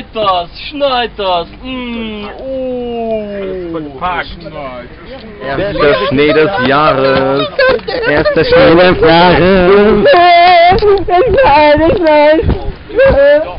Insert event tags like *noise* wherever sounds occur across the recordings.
schneid das, schneid das. Mm, oh. Erster Schnee des Jahres. Erster Schnee des Jahres. Lukas,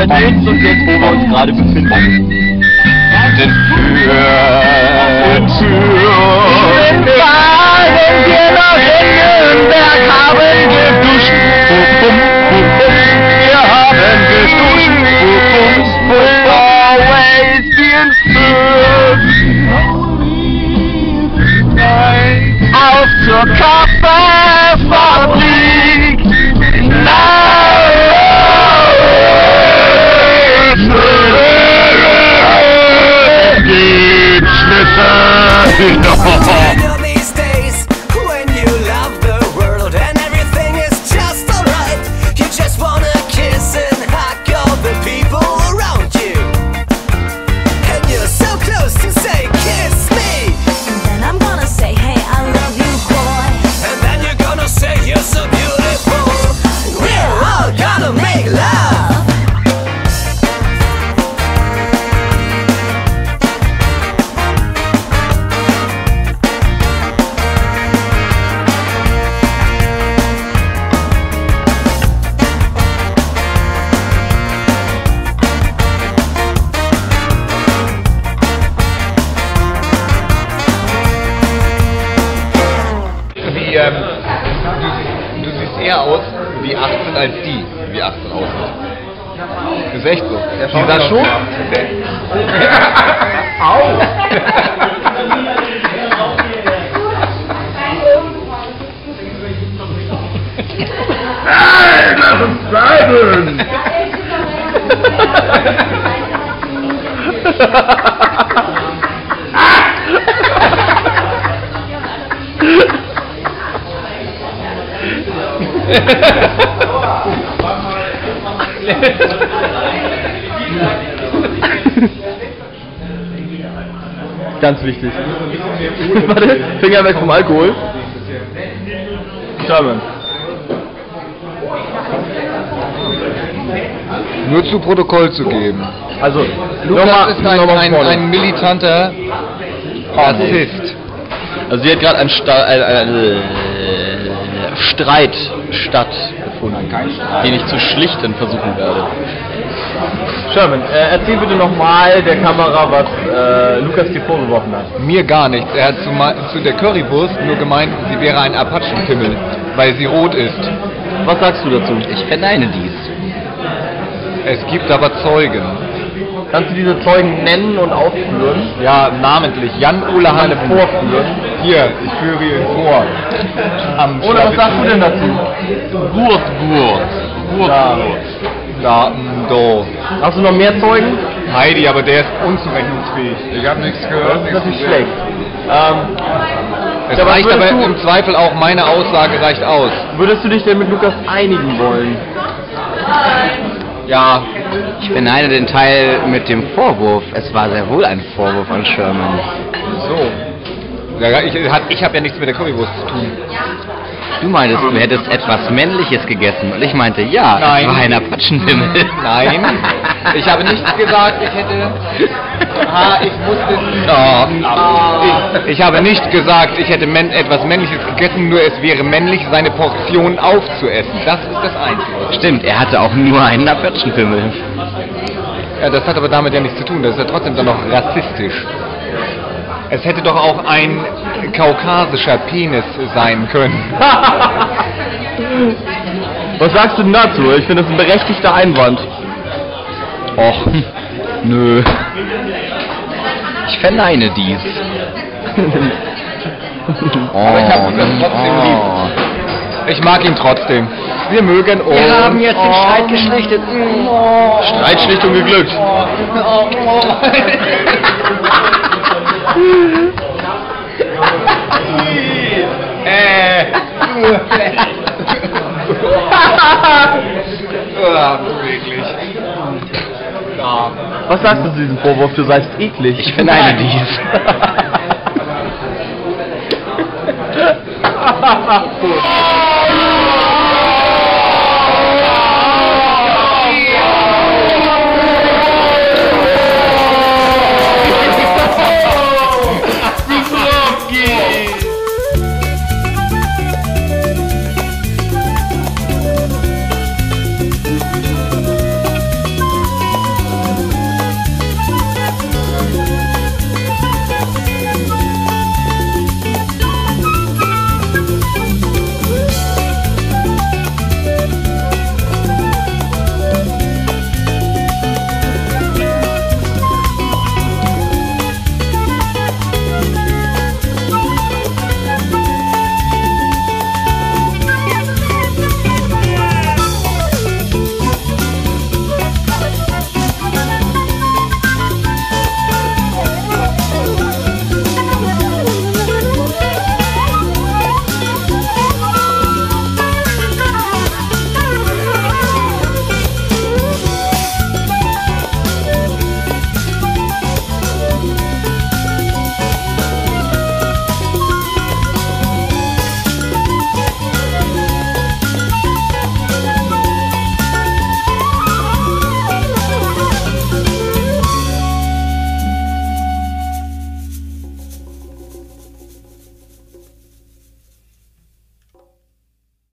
wenn wir uns und jetzt, wo wir uns gerade befinden, sind für Tür. Waren wir noch in Nürnberg, haben geduscht. Bum, als die, wie 18 aussieht. Ist echt so. Dieser Schuh? Hey, lass uns bleiben! *laughs* *laughs* Ganz wichtig. *laughs* Warte, Finger weg vom Alkohol. Schauen Nur zu Protokoll zu geben. Also, Lukas nochmal, ist ein, nochmal ein, vorne. ein militanter Rassist. Also hier hat gerade ein, Sta ein, ein, stattgefunden, den ich zu schlichten versuchen werde. Sherman, äh, erzähl bitte nochmal der Kamera, was äh, Lukas dir vorgeworfen hat. Mir gar nichts. Er hat zu, zu der Currywurst nur gemeint, sie wäre ein Apachenpimmel, weil sie rot ist. Was sagst du dazu? Ich verneine dies. Es gibt aber Zeugen. Kannst du diese Zeugen nennen und aufführen? Ja, namentlich. Jan-Ole Meine Hansen. vorführen? Hier, ich führe ihn vor. Am Oder was sagst du denn dazu? Gurt, Gurt. Ja. Da, mm, do. Hast du noch mehr Zeugen? Heidi, aber der ist unzurechnungsfähig. Ich habe nichts gehört. Das ist natürlich schlecht. Ähm, Es Ja, was reicht aber im Zweifel auch, meine Aussage reicht aus. würdest du dich denn mit Lukas einigen wollen? Ja, Ich beneide den Teil mit dem Vorwurf. Es war sehr wohl ein Vorwurf an Sherman. so. Ich ich habe ja nichts mit der Currywurst zu tun. Du meintest, du hättest etwas Männliches gegessen. Und ich meinte, ja, Nein. es war ein Apachenpimmel. *laughs* Nein, ich habe nicht gesagt, ich hätte... Ah, ich musste... Oh, ich, ich habe nicht gesagt, ich hätte männ etwas Männliches gegessen, nur es wäre männlich, seine Portion aufzuessen. Das ist das Einzige. Stimmt, er hatte auch nur einen Apachenpimmel. Ja, das hat aber damit ja nichts zu tun. Das ist ja trotzdem dann noch rassistisch. Es hätte doch auch ein kaukasischer Penis sein können. *laughs* Was sagst du denn dazu? Ich finde das ein berechtigter Einwand. Och, nö. Ich verneine dies. *laughs* oh, Aber ich hab ihn trotzdem lieb. Ich mag ihn trotzdem. Wir mögen uns. Wir haben jetzt den Streit geschlichtet. Streitschlichtung geglückt. *laughs* Äh. Ja, wirklich. Ja. Was sagst du zu diesem Vorwurf? Du seist eklig. Ich verneine dies. Gut. *laughs*